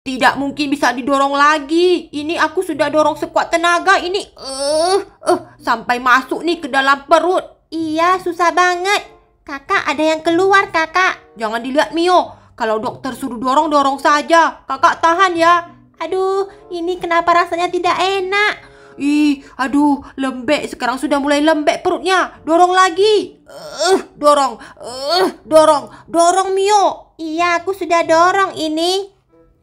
Tidak mungkin bisa didorong lagi. Ini aku sudah dorong sekuat tenaga. Ini eh uh, uh, sampai masuk nih ke dalam perut. Iya, susah banget. Kakak ada yang keluar, Kakak. Jangan dilihat Mio. Kalau dokter suruh dorong, dorong saja. Kakak tahan ya. Aduh, ini kenapa rasanya tidak enak? Ih, aduh, lembek. Sekarang sudah mulai lembek perutnya. Dorong lagi. Uh, dorong, uh, dorong, dorong Mio. Iya, aku sudah dorong ini.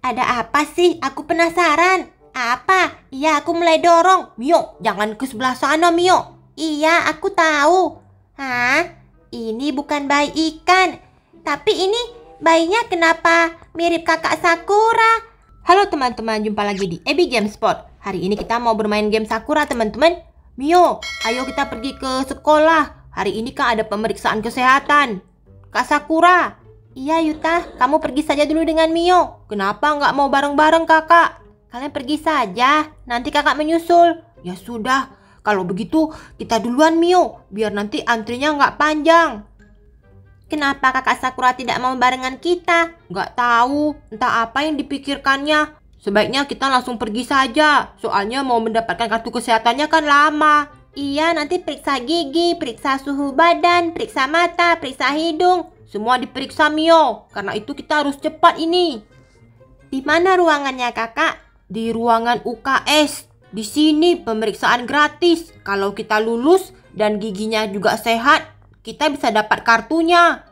Ada apa sih? Aku penasaran. Apa? Iya, aku mulai dorong. Mio, jangan ke sebelah sana, Mio. Iya, aku tahu. Hah? Ini bukan bayi ikan. Tapi ini bayinya kenapa mirip kakak Sakura? Halo teman-teman, jumpa lagi di Ebi Game Spot. Hari ini kita mau bermain game Sakura, teman-teman. Mio, ayo kita pergi ke sekolah. Hari ini kan ada pemeriksaan kesehatan. Kak Sakura, Iya Yuta, kamu pergi saja dulu dengan Mio. Kenapa nggak mau bareng-bareng kakak? Kalian pergi saja, nanti kakak menyusul. Ya sudah, kalau begitu kita duluan Mio, biar nanti antrinya nggak panjang. Kenapa kakak Sakura tidak mau barengan kita? Nggak tahu, entah apa yang dipikirkannya. Sebaiknya kita langsung pergi saja, soalnya mau mendapatkan kartu kesehatannya kan lama. Iya, nanti periksa gigi, periksa suhu badan, periksa mata, periksa hidung. Semua diperiksa Mio, karena itu kita harus cepat ini. Di mana ruangannya kakak? Di ruangan UKS. Di sini pemeriksaan gratis. Kalau kita lulus dan giginya juga sehat, kita bisa dapat kartunya.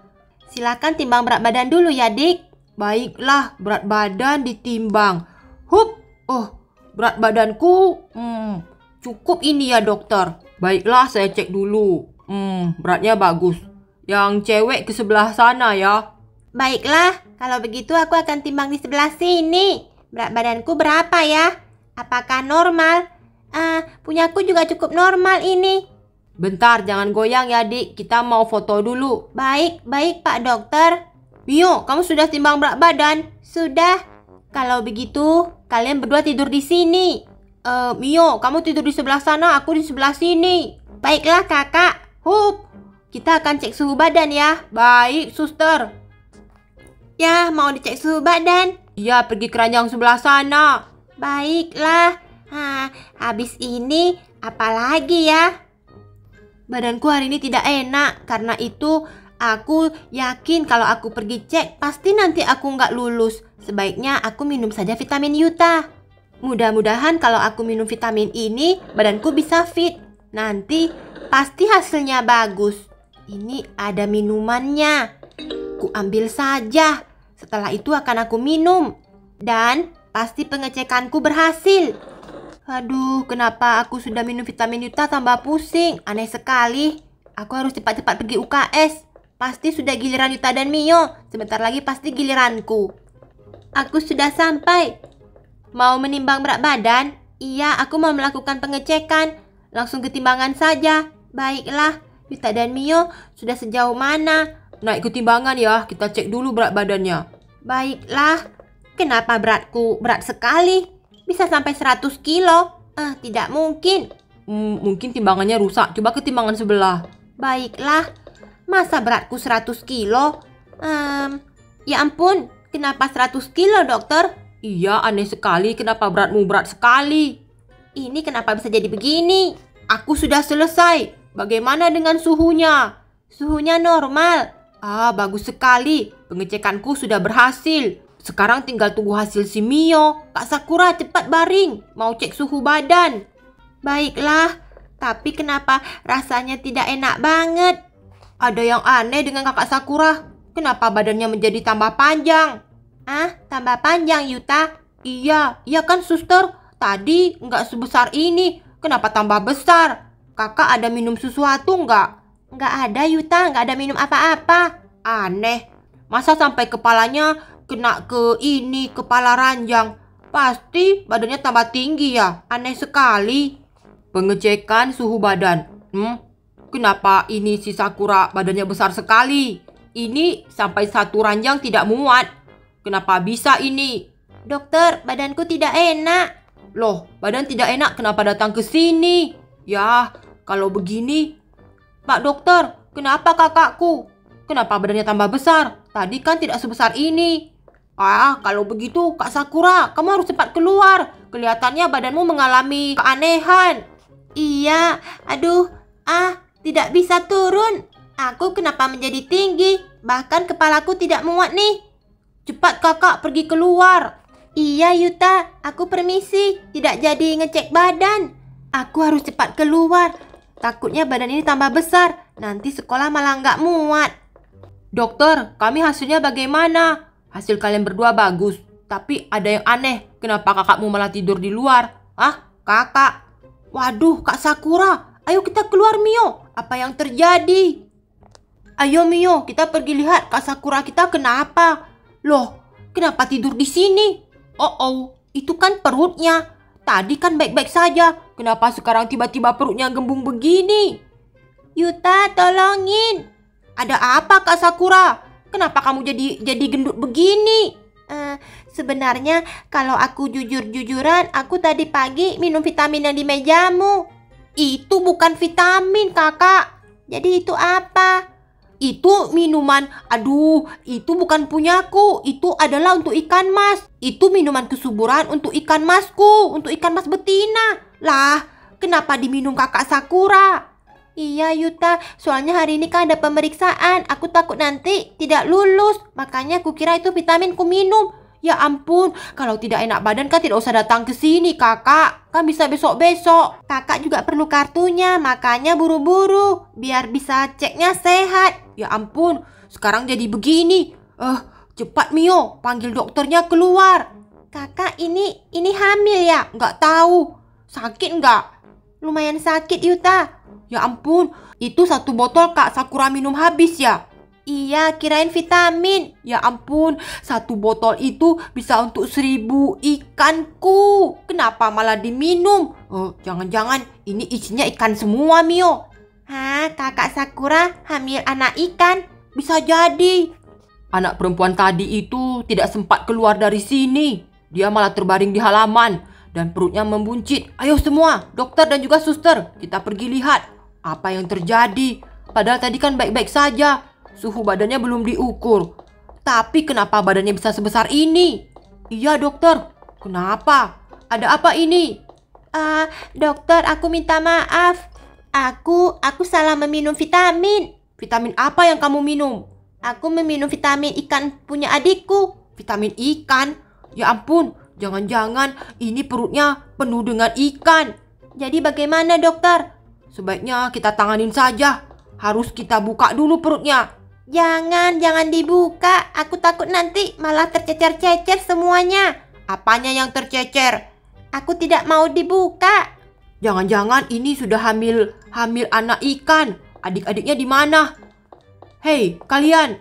Silakan timbang berat badan dulu ya, Dik. Baiklah, berat badan ditimbang. Hup, oh, berat badanku, hmm, cukup ini ya dokter. Baiklah, saya cek dulu. Hmm, beratnya bagus. Yang cewek ke sebelah sana ya. Baiklah, kalau begitu aku akan timbang di sebelah sini. Berat badanku berapa ya? Apakah normal? Ah, uh, punyaku juga cukup normal ini. Bentar, jangan goyang ya, Dik. Kita mau foto dulu. Baik, baik, Pak Dokter. Mio, kamu sudah timbang berat badan? Sudah. Kalau begitu, kalian berdua tidur di sini. Eh, uh, Mio, kamu tidur di sebelah sana, aku di sebelah sini. Baiklah, Kakak. Hup. Kita akan cek suhu badan ya. Baik, suster. Ya, mau dicek suhu badan? Iya, pergi keranjang sebelah sana. Baiklah. Ha, habis ini apa lagi ya? Badanku hari ini tidak enak. Karena itu aku yakin kalau aku pergi cek pasti nanti aku nggak lulus. Sebaiknya aku minum saja vitamin Yuta. Mudah-mudahan kalau aku minum vitamin ini badanku bisa fit. Nanti pasti hasilnya bagus. Ini ada minumannya. Ku ambil saja. Setelah itu akan aku minum. Dan pasti pengecekanku berhasil. Aduh, kenapa aku sudah minum vitamin Yuta tambah pusing? Aneh sekali. Aku harus cepat-cepat pergi UKS. Pasti sudah giliran Yuta dan Mio. Sebentar lagi pasti giliranku. Aku sudah sampai. Mau menimbang berat badan? Iya, aku mau melakukan pengecekan. Langsung ketimbangan saja. Baiklah. Yuta dan Mio sudah sejauh mana? Naik ke timbangan ya, kita cek dulu berat badannya. Baiklah. Kenapa beratku berat sekali? Bisa sampai 100 kilo? Ah, tidak mungkin. Hmm, mungkin timbangannya rusak. Coba ke timbangan sebelah. Baiklah. Masa beratku 100 kilo? Um, ya ampun, kenapa 100 kilo dokter? Iya, aneh sekali. Kenapa beratmu berat sekali? Ini kenapa bisa jadi begini? Aku sudah selesai. Bagaimana dengan suhunya? Suhunya normal. Ah, bagus sekali. Pengecekanku sudah berhasil. Sekarang tinggal tunggu hasil si Mio. Kak Sakura cepat baring. Mau cek suhu badan. Baiklah. Tapi kenapa rasanya tidak enak banget? Ada yang aneh dengan kakak Sakura. Kenapa badannya menjadi tambah panjang? Ah, tambah panjang Yuta? Iya, iya kan suster. Tadi nggak sebesar ini. Kenapa tambah besar? Kakak ada minum sesuatu nggak? Nggak ada Yuta, nggak ada minum apa-apa. Aneh, masa sampai kepalanya kena ke ini, kepala ranjang. Pasti badannya tambah tinggi ya, aneh sekali. Pengecekan suhu badan. Hmm, kenapa ini si Sakura badannya besar sekali? Ini sampai satu ranjang tidak muat. Kenapa bisa ini? Dokter, badanku tidak enak. Loh, badan tidak enak kenapa datang ke sini? Ya, kalau begini, Pak dokter, kenapa kakakku? Kenapa badannya tambah besar? Tadi kan tidak sebesar ini. Ah, kalau begitu Kak Sakura, kamu harus cepat keluar. Kelihatannya badanmu mengalami keanehan. Iya, aduh, ah, tidak bisa turun. Aku kenapa menjadi tinggi? Bahkan kepalaku tidak muat nih. Cepat kakak pergi keluar. Iya Yuta, aku permisi. Tidak jadi ngecek badan. Aku harus cepat keluar. Takutnya badan ini tambah besar. Nanti sekolah malah nggak muat. Dokter, kami hasilnya bagaimana? Hasil kalian berdua bagus, tapi ada yang aneh. Kenapa kakakmu malah tidur di luar? Ah, kakak. Waduh, Kak Sakura. Ayo kita keluar, Mio. Apa yang terjadi? Ayo, Mio. Kita pergi lihat Kak Sakura kita kenapa. Loh, kenapa tidur di sini? Oh, oh. Itu kan perutnya. Tadi kan baik-baik saja. Kenapa sekarang tiba-tiba perutnya gembung begini? Yuta, tolongin. Ada apa, Kak Sakura? Kenapa kamu jadi jadi gendut begini? Uh, sebenarnya kalau aku jujur-jujuran, aku tadi pagi minum vitamin yang di mejamu. Itu bukan vitamin, kakak. Jadi itu apa? Itu minuman, aduh, itu bukan punyaku. Itu adalah untuk ikan mas. Itu minuman kesuburan untuk ikan masku, untuk ikan mas betina. Lah, kenapa diminum kakak Sakura? Iya Yuta, soalnya hari ini kan ada pemeriksaan. Aku takut nanti tidak lulus. Makanya aku kira itu vitamin ku minum. Ya ampun, kalau tidak enak badan kan tidak usah datang ke sini, Kakak. Kan bisa besok-besok. Kakak juga perlu kartunya, makanya buru-buru biar bisa ceknya sehat. Ya ampun, sekarang jadi begini. Eh, uh, cepat Mio, panggil dokternya keluar. Kakak ini ini hamil ya? Nggak tahu. Sakit nggak? Lumayan sakit Yuta. Ya ampun, itu satu botol Kak Sakura minum habis ya? Iya, kirain vitamin. Ya ampun, satu botol itu bisa untuk seribu ikanku. Kenapa malah diminum? Oh, jangan-jangan ini isinya ikan semua, Mio. Hah, kakak Sakura hamil anak ikan? Bisa jadi. Anak perempuan tadi itu tidak sempat keluar dari sini. Dia malah terbaring di halaman dan perutnya membuncit. Ayo semua, dokter dan juga suster, kita pergi lihat apa yang terjadi? Padahal tadi kan baik-baik saja. Suhu badannya belum diukur. Tapi kenapa badannya bisa sebesar ini? Iya dokter. Kenapa? Ada apa ini? Ah, uh, dokter, aku minta maaf. Aku, aku salah meminum vitamin. Vitamin apa yang kamu minum? Aku meminum vitamin ikan punya adikku. Vitamin ikan? Ya ampun, jangan-jangan ini perutnya penuh dengan ikan. Jadi bagaimana dokter? Sebaiknya kita tanganin saja. Harus kita buka dulu perutnya. Jangan, jangan dibuka. Aku takut nanti malah tercecer-cecer semuanya. Apanya yang tercecer? Aku tidak mau dibuka. Jangan-jangan ini sudah hamil hamil anak ikan. Adik-adiknya di mana? Hei, kalian.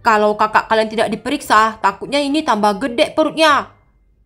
Kalau kakak kalian tidak diperiksa, takutnya ini tambah gede perutnya.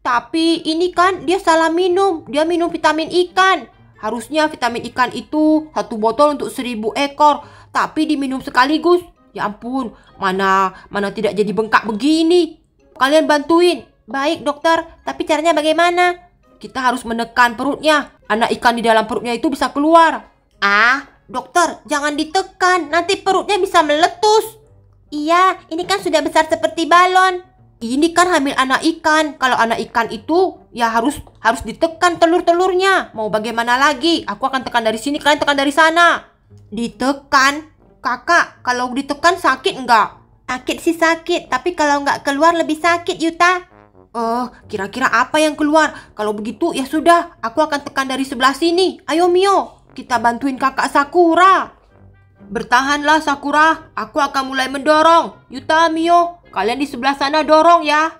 Tapi ini kan dia salah minum. Dia minum vitamin ikan. Harusnya vitamin ikan itu satu botol untuk seribu ekor, tapi diminum sekaligus. Ya ampun, mana mana tidak jadi bengkak begini. Kalian bantuin. Baik dokter, tapi caranya bagaimana? Kita harus menekan perutnya. Anak ikan di dalam perutnya itu bisa keluar. Ah, dokter, jangan ditekan. Nanti perutnya bisa meletus. Iya, ini kan sudah besar seperti balon. Ini kan hamil anak ikan. Kalau anak ikan itu ya harus harus ditekan telur-telurnya. Mau bagaimana lagi? Aku akan tekan dari sini, kalian tekan dari sana. Ditekan? Kakak, kalau ditekan sakit enggak? Sakit sih sakit, tapi kalau enggak keluar lebih sakit, Yuta. Eh, uh, kira-kira apa yang keluar? Kalau begitu ya sudah, aku akan tekan dari sebelah sini. Ayo Mio, kita bantuin kakak Sakura. Bertahanlah Sakura, aku akan mulai mendorong. Yuta, Mio, Kalian di sebelah sana dorong ya.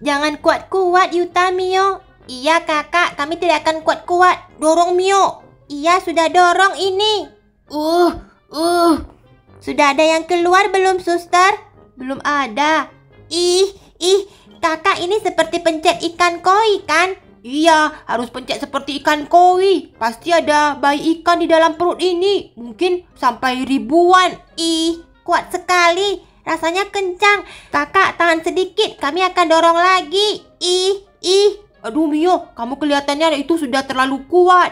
Jangan kuat-kuat Yuta Mio. Iya kakak, kami tidak akan kuat-kuat. Dorong Mio. Iya sudah dorong ini. Uh, uh. Sudah ada yang keluar belum suster? Belum ada. Ih, ih, kakak ini seperti pencet ikan koi kan? Iya, harus pencet seperti ikan koi. Pasti ada bayi ikan di dalam perut ini. Mungkin sampai ribuan. Ih, kuat sekali. Rasanya kencang. Kakak, tahan sedikit. Kami akan dorong lagi. Ih, ih. Aduh Mio, kamu kelihatannya itu sudah terlalu kuat.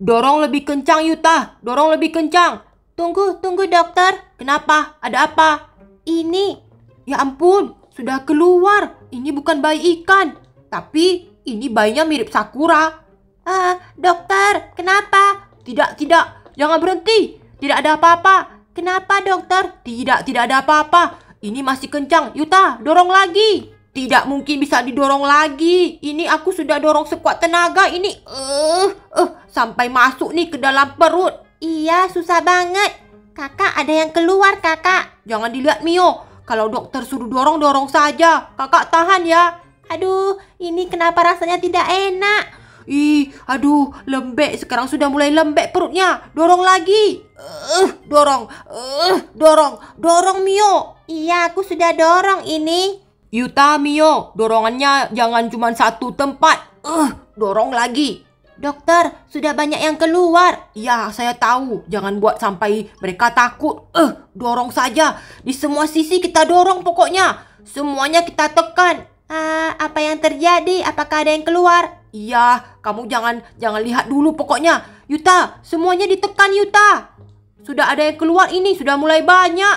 Dorong lebih kencang Yuta. Dorong lebih kencang. Tunggu, tunggu dokter. Kenapa? Ada apa? Ini. Ya ampun, sudah keluar. ini bukan bayi ikan, tapi ini bayinya mirip Sakura. Ah, dokter, kenapa? Tidak, tidak, jangan berhenti. Tidak ada apa-apa. Kenapa, dokter? Tidak, tidak ada apa-apa. Ini masih kencang. Yuta, dorong lagi. Tidak mungkin bisa didorong lagi. Ini aku sudah dorong sekuat tenaga. Ini eh uh, uh, sampai masuk nih ke dalam perut. Iya, susah banget. Kakak ada yang keluar, Kakak. Jangan dilihat Mio. Kalau dokter suruh dorong, dorong saja. Kakak tahan ya. Aduh, ini kenapa rasanya tidak enak? Ih, aduh, lembek. Sekarang sudah mulai lembek perutnya. Dorong lagi. Uh, dorong, uh, dorong, dorong Mio. Iya, aku sudah dorong ini. Yuta Mio, dorongannya jangan cuma satu tempat. Uh, dorong lagi. Dokter, sudah banyak yang keluar. Ya, saya tahu. Jangan buat sampai mereka takut. Eh, uh, dorong saja. Di semua sisi kita dorong pokoknya. Semuanya kita tekan. Ah, apa yang terjadi? Apakah ada yang keluar? Iya, kamu jangan jangan lihat dulu pokoknya. Yuta, semuanya ditekan Yuta. Sudah ada yang keluar ini, sudah mulai banyak.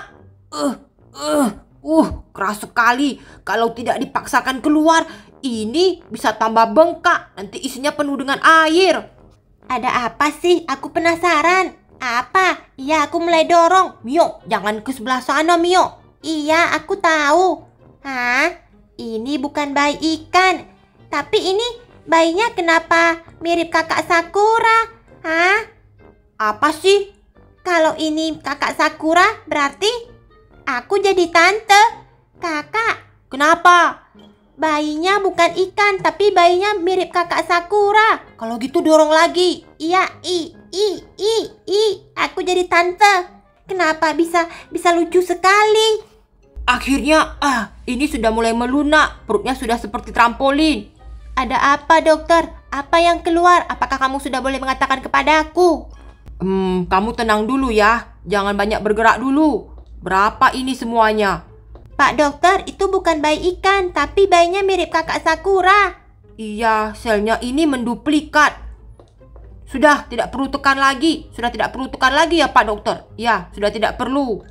Eh, uh, eh, uh, uh, keras sekali. Kalau tidak dipaksakan keluar, ini bisa tambah bengkak. Nanti isinya penuh dengan air. Ada apa sih? Aku penasaran. Apa? Iya, aku mulai dorong. Mio, jangan ke sebelah sana, Mio. Iya, aku tahu. Hah? Ini bukan bayi ikan. Tapi ini bayinya kenapa mirip kakak Sakura? Hah? Apa sih? Kalau ini kakak Sakura, berarti aku jadi tante. Kakak, kenapa? Bayinya bukan ikan, tapi bayinya mirip kakak Sakura. Kalau gitu dorong lagi. Iya, i, i, i, i. Aku jadi tante. Kenapa bisa bisa lucu sekali? Akhirnya, ah, ini sudah mulai melunak. Perutnya sudah seperti trampolin. Ada apa, dokter? Apa yang keluar? Apakah kamu sudah boleh mengatakan kepadaku? Hmm, kamu tenang dulu ya. Jangan banyak bergerak dulu. Berapa ini semuanya? Pak dokter, itu bukan bayi ikan, tapi bayinya mirip kakak Sakura. Iya, selnya ini menduplikat. Sudah, tidak perlu tekan lagi. Sudah tidak perlu tekan lagi ya Pak dokter. Ya, sudah tidak perlu.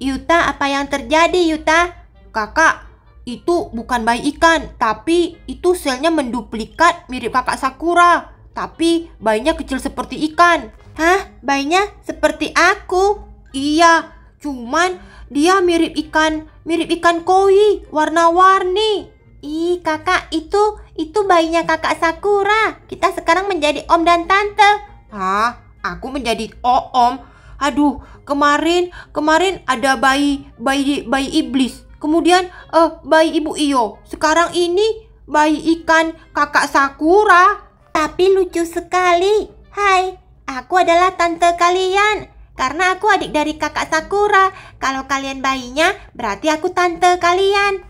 Yuta, apa yang terjadi Yuta? Kakak, itu bukan bayi ikan, tapi itu selnya menduplikat mirip kakak Sakura. Tapi bayinya kecil seperti ikan. Hah? Bayinya seperti aku? Iya, cuman dia mirip ikan mirip ikan koi, warna-warni. Ih, kakak, itu itu bayinya kakak Sakura. Kita sekarang menjadi om dan tante. Hah? Aku menjadi oh, om? Aduh, kemarin kemarin ada bayi bayi bayi iblis. Kemudian uh, bayi ibu Iyo. Sekarang ini bayi ikan kakak Sakura. Tapi lucu sekali. Hai, aku adalah tante kalian. Karena aku adik dari kakak Sakura. Kalau kalian bayinya, berarti aku tante kalian.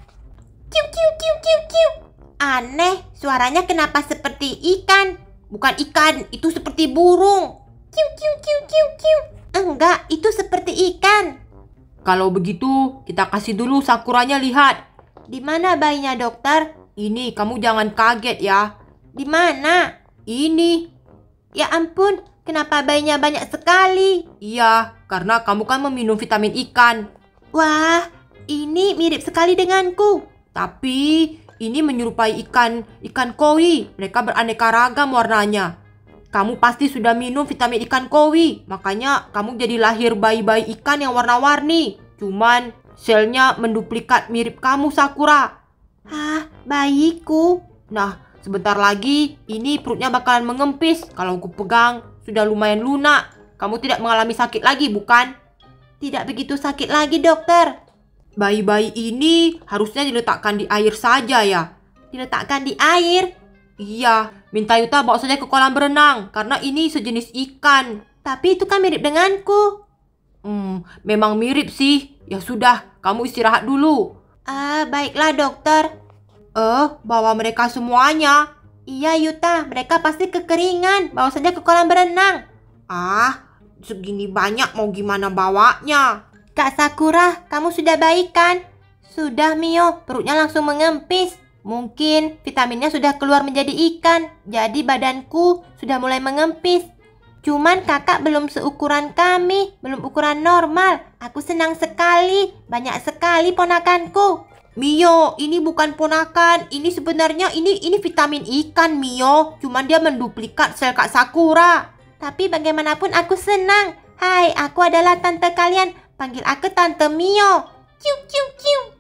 Kiu kiu kiu kiu kiu. Aneh, suaranya kenapa seperti ikan? Bukan ikan, itu seperti burung. Kiu kiu kiu kiu kiu. Enggak, itu seperti ikan. Kalau begitu, kita kasih dulu Sakuranya lihat. Di mana bayinya, dokter? Ini, kamu jangan kaget ya. Di mana? Ini. Ya ampun, Kenapa bayinya banyak sekali? Iya, karena kamu kan meminum vitamin ikan. Wah, ini mirip sekali denganku. Tapi ini menyerupai ikan ikan koi. Mereka beraneka ragam warnanya. Kamu pasti sudah minum vitamin ikan koi. Makanya kamu jadi lahir bayi-bayi ikan yang warna-warni. Cuman selnya menduplikat mirip kamu Sakura. Hah, bayiku? Nah, sebentar lagi ini perutnya bakalan mengempis kalau aku pegang sudah lumayan lunak. Kamu tidak mengalami sakit lagi, bukan? Tidak begitu sakit lagi, dokter. Bayi-bayi ini harusnya diletakkan di air saja ya. Diletakkan di air? Iya, minta Yuta bawa saja ke kolam berenang karena ini sejenis ikan. Tapi itu kan mirip denganku. Hmm, memang mirip sih. Ya sudah, kamu istirahat dulu. Ah, baiklah dokter. Eh, bawa mereka semuanya. Iya Yuta, mereka pasti kekeringan. Bawa saja ke kolam berenang. Ah, segini banyak mau gimana bawanya? Kak Sakura, kamu sudah baik kan? Sudah Mio, perutnya langsung mengempis. Mungkin vitaminnya sudah keluar menjadi ikan. Jadi badanku sudah mulai mengempis. Cuman kakak belum seukuran kami, belum ukuran normal. Aku senang sekali, banyak sekali ponakanku. Mio, ini bukan ponakan. Ini sebenarnya ini ini vitamin ikan, Mio. Cuman dia menduplikat sel Kak Sakura. Tapi bagaimanapun aku senang. Hai, aku adalah tante kalian. Panggil aku Tante Mio. Ciu ciu ciu.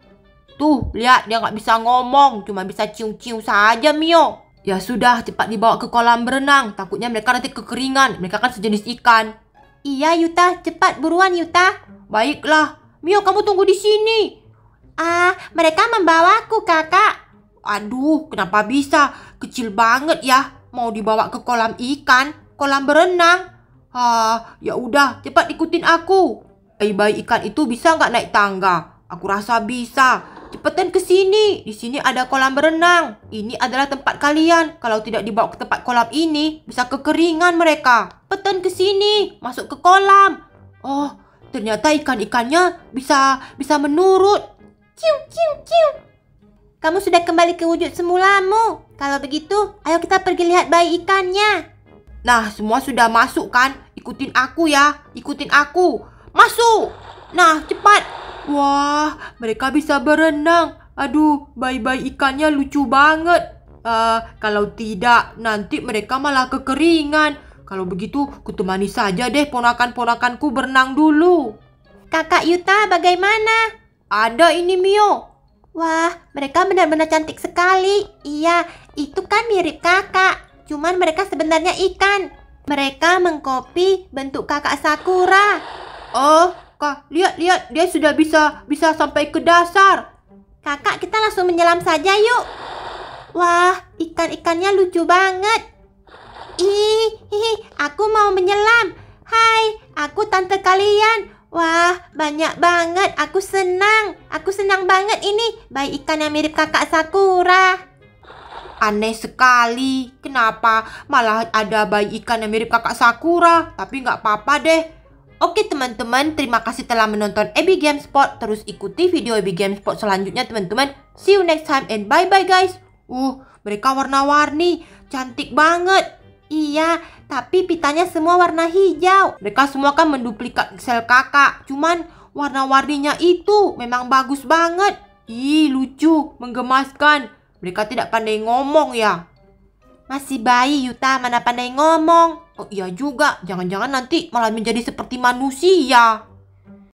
Tuh, lihat dia nggak bisa ngomong, cuma bisa cium-cium saja Mio. Ya sudah, cepat dibawa ke kolam berenang. Takutnya mereka nanti kekeringan. Mereka kan sejenis ikan. Iya, Yuta, cepat buruan Yuta. Baiklah, Mio kamu tunggu di sini. Ah, mereka membawaku, Kakak. Aduh, kenapa bisa? Kecil banget ya. Mau dibawa ke kolam ikan, kolam berenang. Ah, ya udah, cepat ikutin aku. Bayi-bayi ikan itu bisa nggak naik tangga? Aku rasa bisa. Cepetan ke sini. Di sini ada kolam berenang. Ini adalah tempat kalian. Kalau tidak dibawa ke tempat kolam ini, bisa kekeringan mereka. Cepetan ke sini, masuk ke kolam. Oh, ternyata ikan-ikannya bisa bisa menurut. Ciu, ciu, ciu. Kamu sudah kembali ke wujud semulamu. Kalau begitu, ayo kita pergi lihat bayi ikannya. Nah, semua sudah masuk kan? Ikutin aku ya. Ikutin aku. Masuk. Nah, cepat. Wah, mereka bisa berenang. Aduh, bayi-bayi ikannya lucu banget. Uh, kalau tidak, nanti mereka malah kekeringan. Kalau begitu, kutemani saja deh ponakan-ponakanku berenang dulu. Kakak Yuta, bagaimana? Ada ini Mio. Wah, mereka benar-benar cantik sekali. Iya, itu kan mirip kakak. Cuman mereka sebenarnya ikan. Mereka mengkopi bentuk kakak Sakura. Oh, kak, lihat-lihat dia sudah bisa bisa sampai ke dasar. Kakak, kita langsung menyelam saja yuk. Wah, ikan-ikannya lucu banget. Ih, hihi, aku mau menyelam. Hai, aku tante kalian. Wah, banyak banget. Aku senang. Aku senang banget ini. Bayi ikan yang mirip kakak Sakura. Aneh sekali. Kenapa malah ada bayi ikan yang mirip kakak Sakura? Tapi nggak apa-apa deh. Oke teman-teman, terima kasih telah menonton Abby Game Spot. Terus ikuti video Abby Game Spot selanjutnya teman-teman. See you next time and bye-bye guys. Uh, mereka warna-warni. Cantik banget. Iya, tapi pitanya semua warna hijau. Mereka semua kan menduplikat sel kakak. Cuman warna-warninya itu memang bagus banget. Ih, lucu, menggemaskan. Mereka tidak pandai ngomong ya. Masih bayi Yuta, mana pandai ngomong. Oh iya juga, jangan-jangan nanti malah menjadi seperti manusia.